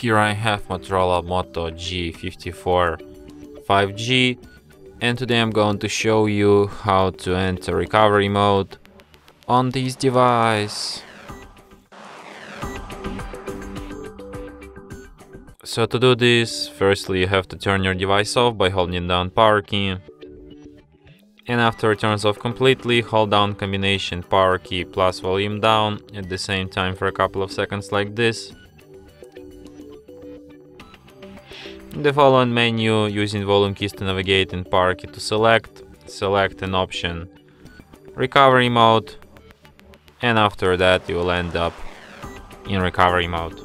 Here I have Motorola Moto G54 5G and today I'm going to show you how to enter recovery mode on this device. So to do this, firstly you have to turn your device off by holding down power key. And after it turns off completely, hold down combination power key plus volume down at the same time for a couple of seconds like this. In the following menu, using volume keys to navigate and power key to select, select an option recovery mode and after that you will end up in recovery mode.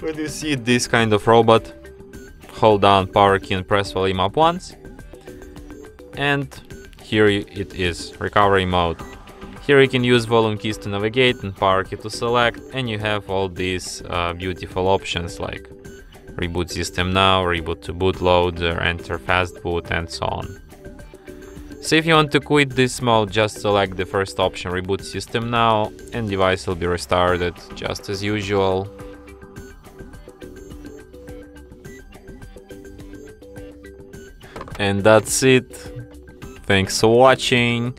When you see this kind of robot, hold down power key and press volume up once and here it is, recovery mode. Here you can use volume keys to navigate and power key to select and you have all these uh, beautiful options like reboot system now, reboot to bootloader, enter fastboot and so on. So if you want to quit this mode, just select the first option reboot system now and device will be restarted just as usual. And that's it. Thanks for watching.